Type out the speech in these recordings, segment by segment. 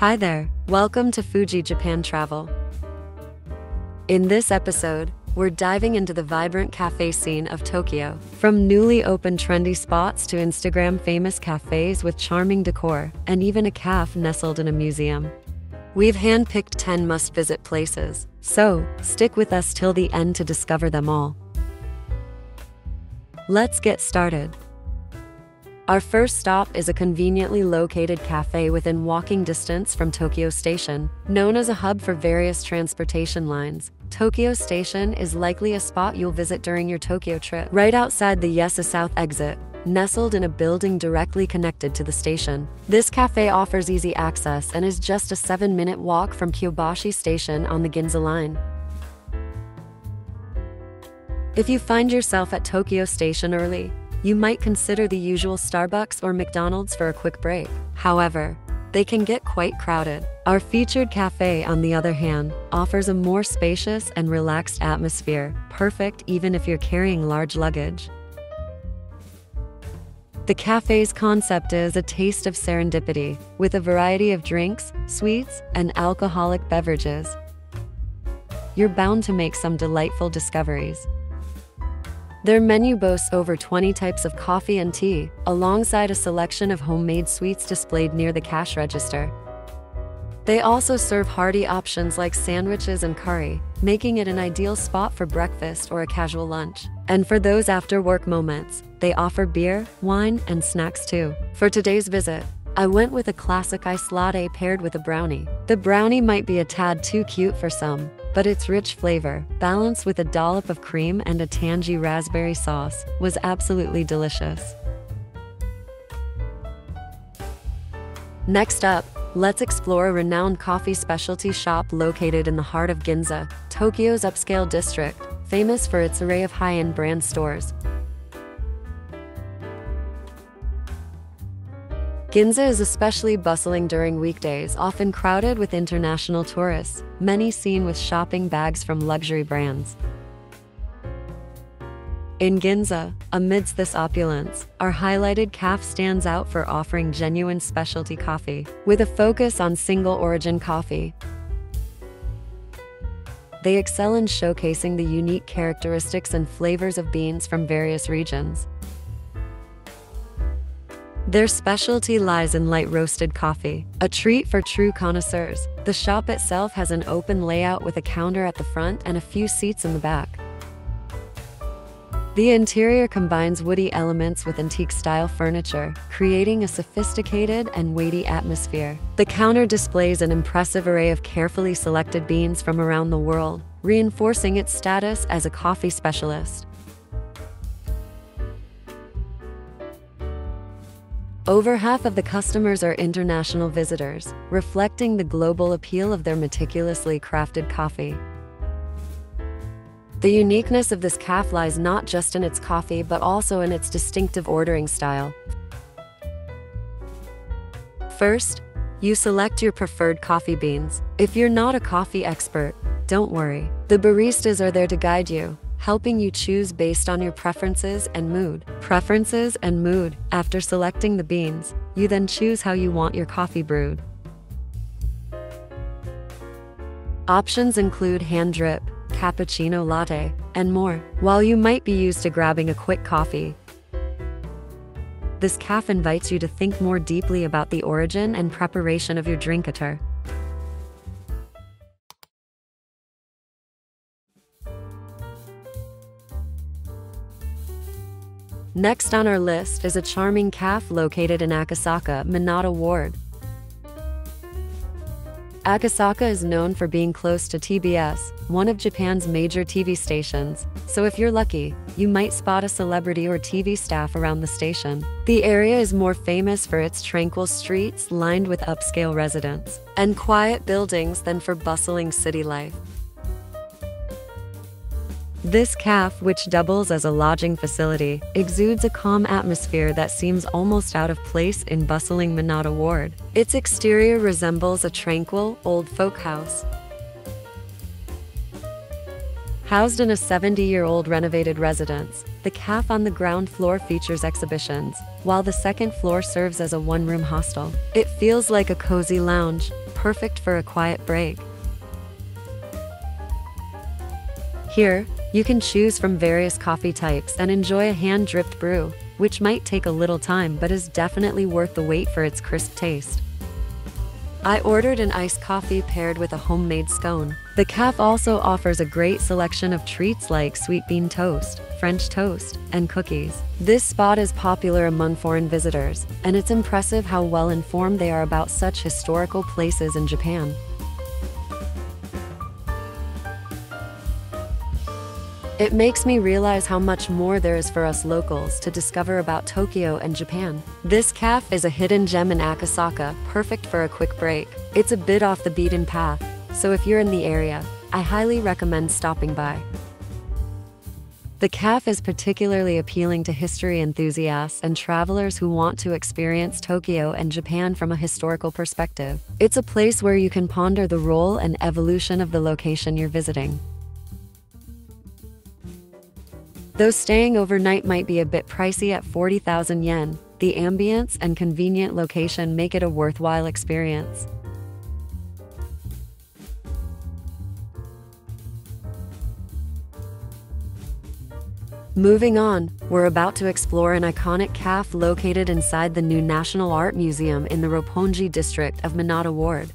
Hi there, welcome to Fuji Japan Travel. In this episode, we're diving into the vibrant cafe scene of Tokyo. From newly opened trendy spots to Instagram famous cafes with charming decor, and even a cafe nestled in a museum. We've handpicked 10 must visit places, so stick with us till the end to discover them all. Let's get started. Our first stop is a conveniently located cafe within walking distance from Tokyo Station. Known as a hub for various transportation lines, Tokyo Station is likely a spot you'll visit during your Tokyo trip. Right outside the Yaesu South exit, nestled in a building directly connected to the station. This cafe offers easy access and is just a 7-minute walk from Kyobashi Station on the Ginza line. If you find yourself at Tokyo Station early, you might consider the usual Starbucks or McDonald's for a quick break. However, they can get quite crowded. Our featured cafe, on the other hand, offers a more spacious and relaxed atmosphere, perfect even if you're carrying large luggage. The cafe's concept is a taste of serendipity, with a variety of drinks, sweets, and alcoholic beverages. You're bound to make some delightful discoveries. Their menu boasts over 20 types of coffee and tea, alongside a selection of homemade sweets displayed near the cash register. They also serve hearty options like sandwiches and curry, making it an ideal spot for breakfast or a casual lunch. And for those after work moments, they offer beer, wine, and snacks too. For today's visit, I went with a classic iced latte paired with a brownie. The brownie might be a tad too cute for some, but its rich flavor, balanced with a dollop of cream and a tangy raspberry sauce, was absolutely delicious. Next up, let's explore a renowned coffee specialty shop located in the heart of Ginza, Tokyo's upscale district, famous for its array of high-end brand stores. Ginza is especially bustling during weekdays, often crowded with international tourists, many seen with shopping bags from luxury brands. In Ginza, amidst this opulence, our highlighted cafe stands out for offering genuine specialty coffee, with a focus on single-origin coffee. They excel in showcasing the unique characteristics and flavors of beans from various regions. Their specialty lies in light roasted coffee, a treat for true connoisseurs. The shop itself has an open layout with a counter at the front and a few seats in the back. The interior combines woody elements with antique-style furniture, creating a sophisticated and weighty atmosphere. The counter displays an impressive array of carefully selected beans from around the world, reinforcing its status as a coffee specialist. Over half of the customers are international visitors, reflecting the global appeal of their meticulously crafted coffee. The uniqueness of this cafe lies not just in its coffee but also in its distinctive ordering style. First, you select your preferred coffee beans. If you're not a coffee expert, don't worry. The baristas are there to guide you, helping you choose based on your preferences and mood. Preferences and mood. After selecting the beans, you then choose how you want your coffee brewed. Options include hand drip, cappuccino latte, and more. While you might be used to grabbing a quick coffee, this cafe invites you to think more deeply about the origin and preparation of your drinkater. Next on our list is a charming cafe located in Akasaka, Minato Ward. Akasaka is known for being close to TBS, one of Japan's major TV stations, so if you're lucky, you might spot a celebrity or TV staff around the station. The area is more famous for its tranquil streets lined with upscale residents and quiet buildings than for bustling city life. This cafe, which doubles as a lodging facility, exudes a calm atmosphere that seems almost out of place in bustling Minato Ward. Its exterior resembles a tranquil, old folk house. Housed in a 70-year-old renovated residence, the cafe on the ground floor features exhibitions, while the second floor serves as a one-room hostel. It feels like a cozy lounge, perfect for a quiet break. Here, you can choose from various coffee types and enjoy a hand-dripped brew, which might take a little time but is definitely worth the wait for its crisp taste. I ordered an iced coffee paired with a homemade scone. The cafe also offers a great selection of treats like sweet bean toast, French toast, and cookies. This spot is popular among foreign visitors, and it's impressive how well informed they are about such historical places in Japan. It makes me realize how much more there is for us locals to discover about Tokyo and Japan. This cafe is a hidden gem in Akasaka, perfect for a quick break. It's a bit off the beaten path, so if you're in the area, I highly recommend stopping by. The cafe is particularly appealing to history enthusiasts and travelers who want to experience Tokyo and Japan from a historical perspective. It's a place where you can ponder the role and evolution of the location you're visiting. Though staying overnight might be a bit pricey at 40,000 yen, the ambience and convenient location make it a worthwhile experience. Moving on, we're about to explore an iconic cafe located inside the new National Art Museum in the Roppongi district of Minato Ward.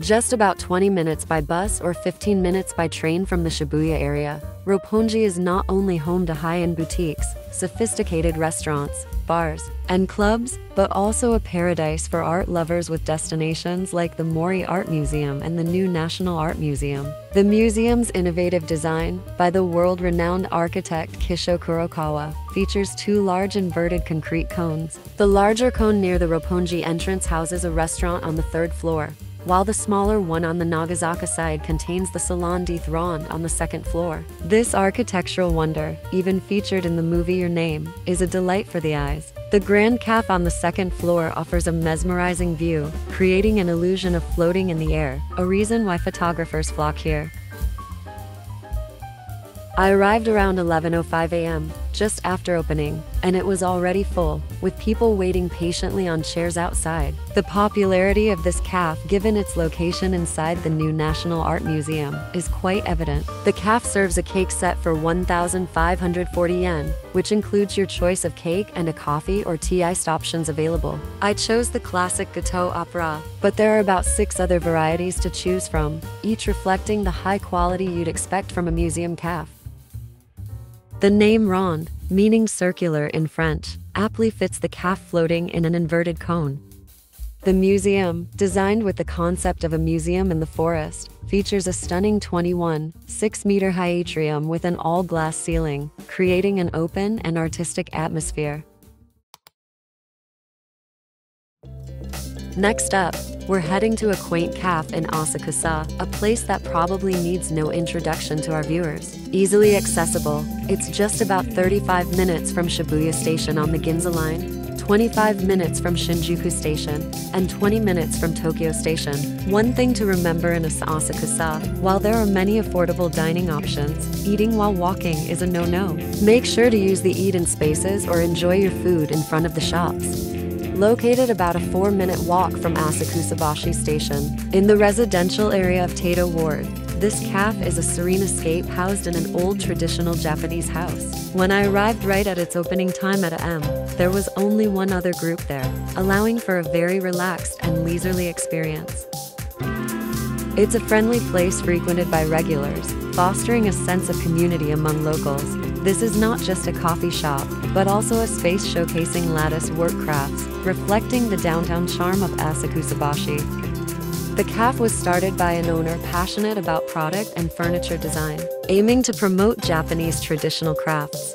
Just about 20 minutes by bus or 15 minutes by train from the Shibuya area, Roppongi is not only home to high-end boutiques, sophisticated restaurants, bars, and clubs, but also a paradise for art lovers with destinations like the Mori Art Museum and the new National Art Museum. The museum's innovative design, by the world-renowned architect Kisho Kurokawa, features two large inverted concrete cones. The larger cone near the Roppongi entrance houses a restaurant on the third floor, while the smaller one on the Nogizaka side contains the Salon de Thé ROND on the second floor. This architectural wonder, even featured in the movie Your Name, is a delight for the eyes. The Grand Cafe on the second floor offers a mesmerizing view, creating an illusion of floating in the air, a reason why photographers flock here. I arrived around 11.05 a.m., just after opening, and it was already full, with people waiting patiently on chairs outside. The popularity of this cafe, given its location inside the new National Art Museum, is quite evident. The cafe serves a cake set for 1,540 yen, which includes your choice of cake and a coffee or tea iced options available. I chose the classic Gateau Opera, but there are about six other varieties to choose from, each reflecting the high quality you'd expect from a museum cafe. The name ronde, meaning circular in French, aptly fits the calf floating in an inverted cone. The museum, designed with the concept of a museum in the forest, features a stunning 21, 6 meter high atrium with an all glass ceiling, creating an open and artistic atmosphere. Next up, we're heading to a quaint cafe in Asakusa, a place that probably needs no introduction to our viewers. Easily accessible, it's just about 35 minutes from Shibuya Station on the Ginza Line, 25 minutes from Shinjuku Station, and 20 minutes from Tokyo Station. One thing to remember in Asakusa, while there are many affordable dining options, eating while walking is a no-no. Make sure to use the eat-in spaces or enjoy your food in front of the shops. Located about a four-minute walk from Asakusabashi Station, in the residential area of Taito Ward, this cafe is a serene escape housed in an old traditional Japanese house. When I arrived right at its opening time at AM, there was only one other group there, allowing for a very relaxed and leisurely experience. It's a friendly place frequented by regulars, fostering a sense of community among locals. This is not just a coffee shop, but also a space showcasing lattice work crafts, reflecting the downtown charm of Asakusabashi. The cafe was started by an owner passionate about product and furniture design, aiming to promote Japanese traditional crafts.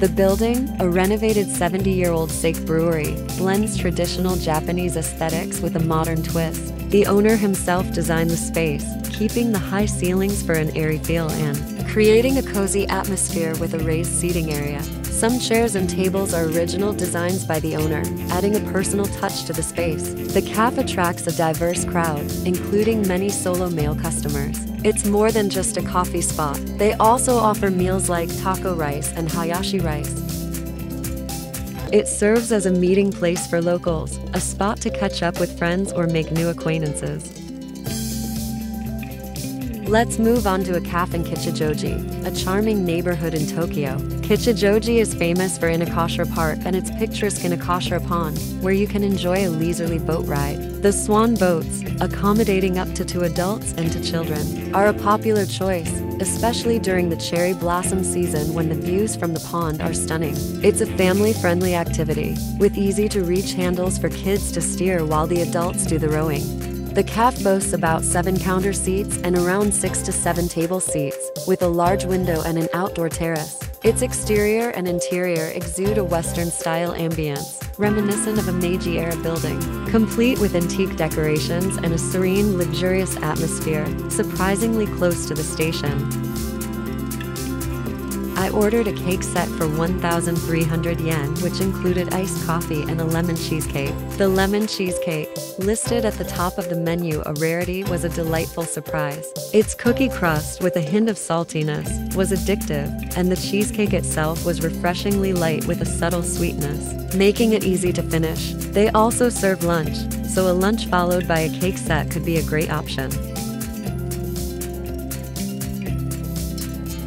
The building, a renovated 70 year old sake brewery, blends traditional Japanese aesthetics with a modern twist. The owner himself designed the space, keeping the high ceilings for an airy feel and creating a cozy atmosphere with a raised seating area. Some chairs and tables are original designs by the owner, adding a personal touch to the space. The cafe attracts a diverse crowd, including many solo male customers. It's more than just a coffee spot. They also offer meals like taco rice and hayashi rice. It serves as a meeting place for locals, a spot to catch up with friends or make new acquaintances. Let's move on to a cafe in Kichijoji, a charming neighborhood in Tokyo. Kichijoji is famous for Inokashira Park and its picturesque Inokashira Pond, where you can enjoy a leisurely boat ride. The swan boats, accommodating up to two adults and to children, are a popular choice, especially during the cherry blossom season when the views from the pond are stunning. It's a family-friendly activity, with easy-to-reach handles for kids to steer while the adults do the rowing. The cafe boasts about seven counter seats and around six to seven table seats, with a large window and an outdoor terrace. Its exterior and interior exude a Western-style ambience, reminiscent of a Meiji-era building, complete with antique decorations and a serene, luxurious atmosphere, surprisingly close to the station. Ordered a cake set for 1,300 yen, which included iced coffee and a lemon cheesecake. The lemon cheesecake, listed at the top of the menu a rarity, was a delightful surprise. Its cookie crust, with a hint of saltiness, was addictive, and the cheesecake itself was refreshingly light with a subtle sweetness, making it easy to finish. They also serve lunch, so a lunch followed by a cake set could be a great option.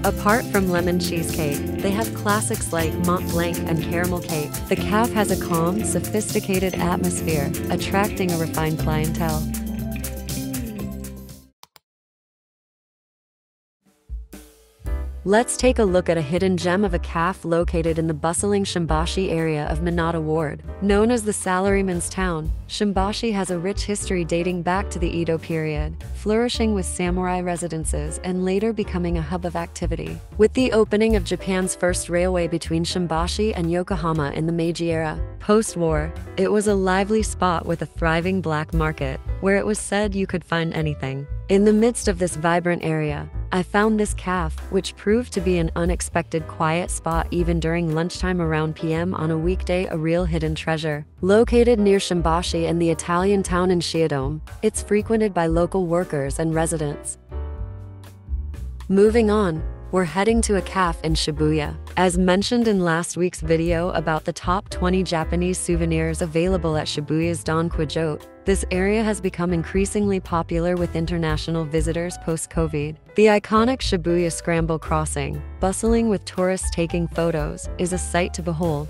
Apart from lemon cheesecake, they have classics like Mont Blanc and caramel cake. The cafe has a calm, sophisticated atmosphere, attracting a refined clientele. Let's take a look at a hidden gem of a cafe located in the bustling Shimbashi area of Minato Ward. Known as the salaryman's town, Shimbashi has a rich history dating back to the Edo period, flourishing with samurai residences and later becoming a hub of activity. With the opening of Japan's first railway between Shimbashi and Yokohama in the Meiji era, post-war, it was a lively spot with a thriving black market, where it was said you could find anything. In the midst of this vibrant area, I found this cafe, which proved to be an unexpected quiet spot even during lunchtime around PM on a weekday a real hidden treasure. Located near Shimbashi and the Italian town in Shiodome, it's frequented by local workers and residents. Moving on, we're heading to a cafe in Shibuya. As mentioned in last week's video about the top 20 Japanese souvenirs available at Shibuya's Don Quijote, this area has become increasingly popular with international visitors post-COVID. The iconic Shibuya Scramble Crossing, bustling with tourists taking photos, is a sight to behold.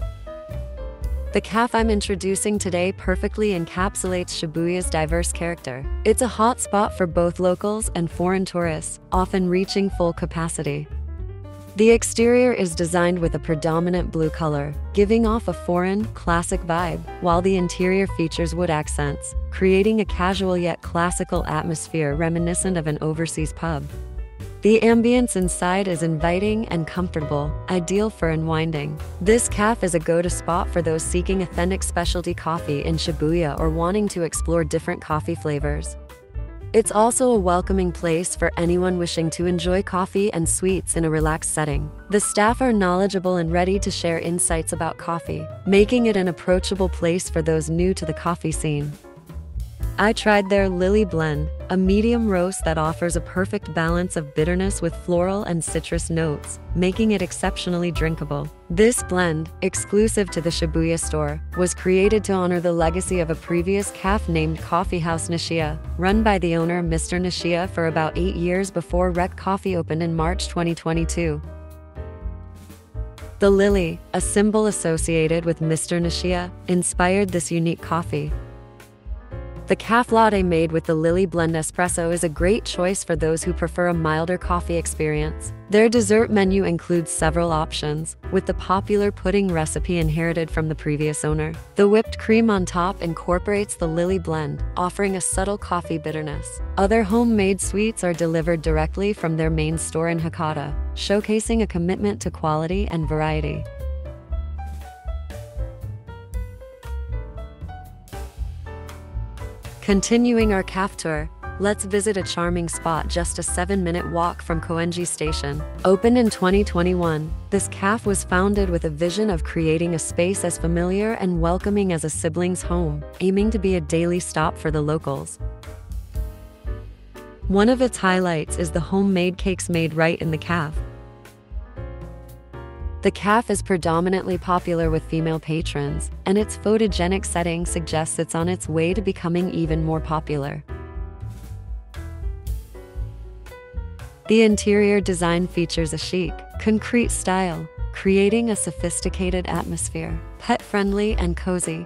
The cafe I'm introducing today perfectly encapsulates Shibuya's diverse character. It's a hot spot for both locals and foreign tourists, often reaching full capacity. The exterior is designed with a predominant blue color, giving off a foreign, classic vibe, while the interior features wood accents, creating a casual yet classical atmosphere reminiscent of an overseas pub. The ambience inside is inviting and comfortable, ideal for unwinding. This cafe is a go-to spot for those seeking authentic specialty coffee in Shibuya or wanting to explore different coffee flavors. It's also a welcoming place for anyone wishing to enjoy coffee and sweets in a relaxed setting. The staff are knowledgeable and ready to share insights about coffee, making it an approachable place for those new to the coffee scene. I tried their Lily Blend, a medium roast that offers a perfect balance of bitterness with floral and citrus notes, making it exceptionally drinkable. This blend, exclusive to the Shibuya store, was created to honor the legacy of a previous cafe named Coffee House Nishiya, run by the owner Mr. Nishiya for about eight years before Rec Coffee opened in March 2022. The lily, a symbol associated with Mr. Nishiya, inspired this unique coffee, the cafe latte made with the Lily Blend Espresso is a great choice for those who prefer a milder coffee experience. Their dessert menu includes several options, with the popular pudding recipe inherited from the previous owner. The whipped cream on top incorporates the Lily Blend, offering a subtle coffee bitterness. Other homemade sweets are delivered directly from their main store in Hakata, showcasing a commitment to quality and variety. Continuing our cafe tour, let's visit a charming spot just a 7-minute walk from Koenji Station. Opened in 2021, this cafe was founded with a vision of creating a space as familiar and welcoming as a sibling's home, aiming to be a daily stop for the locals. One of its highlights is the homemade cakes made right in the cafe. The CAF is predominantly popular with female patrons, and its photogenic setting suggests it's on its way to becoming even more popular. The interior design features a chic, concrete style, creating a sophisticated atmosphere, pet-friendly and cozy.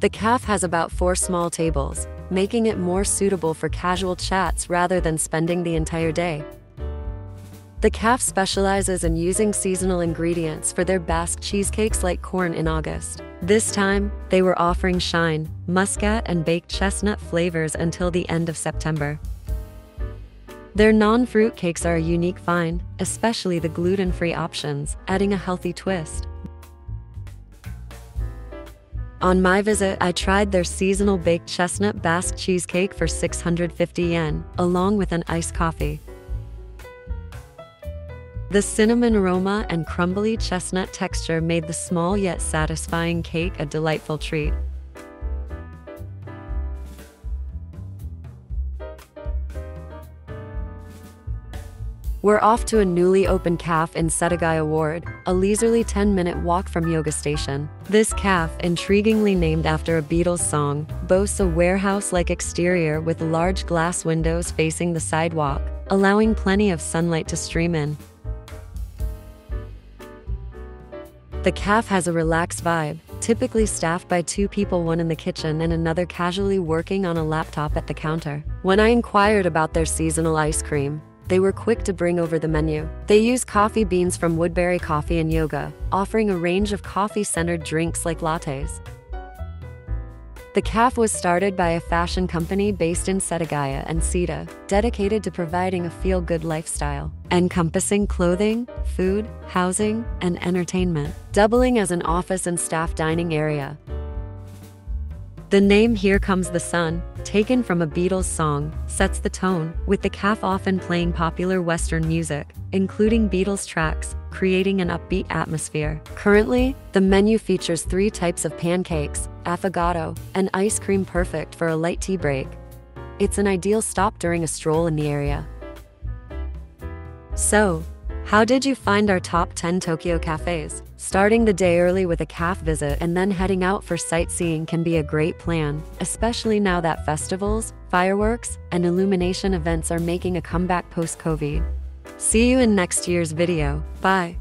The CAF has about four small tables, making it more suitable for casual chats rather than spending the entire day. The CAF specializes in using seasonal ingredients for their Basque cheesecakes like corn in August. This time, they were offering shine, muscat, and baked chestnut flavors until the end of September. Their non-fruit cakes are a unique find, especially the gluten-free options, adding a healthy twist. On my visit, I tried their seasonal baked chestnut Basque cheesecake for 650 yen, along with an iced coffee. The cinnamon aroma and crumbly chestnut texture made the small yet satisfying cake a delightful treat. We're off to a newly opened CAF in Setagaya Ward, a leisurely 10-minute walk from Yoga Station. This CAF, intriguingly named after a Beatles song, boasts a warehouse-like exterior with large glass windows facing the sidewalk, allowing plenty of sunlight to stream in. The CAF has a relaxed vibe, typically staffed by two people one in the kitchen and another casually working on a laptop at the counter. When I inquired about their seasonal ice cream, they were quick to bring over the menu. They use coffee beans from Woodberry Coffee and Yoga, offering a range of coffee-centered drinks like lattes. The CAF was started by a fashion company based in Setagaya and Sita, dedicated to providing a feel-good lifestyle, encompassing clothing, food, housing, and entertainment, doubling as an office and staff dining area. The name Here Comes the Sun, taken from a Beatles song, sets the tone, with the CAF often playing popular Western music, including Beatles tracks, creating an upbeat atmosphere. Currently, the menu features three types of pancakes, affogato, and ice cream perfect for a light tea break. It's an ideal stop during a stroll in the area. So, how did you find our top 10 Tokyo cafes? Starting the day early with a CAF visit and then heading out for sightseeing can be a great plan, especially now that festivals, fireworks, and illumination events are making a comeback post-COVID. See you in next year's video. Bye.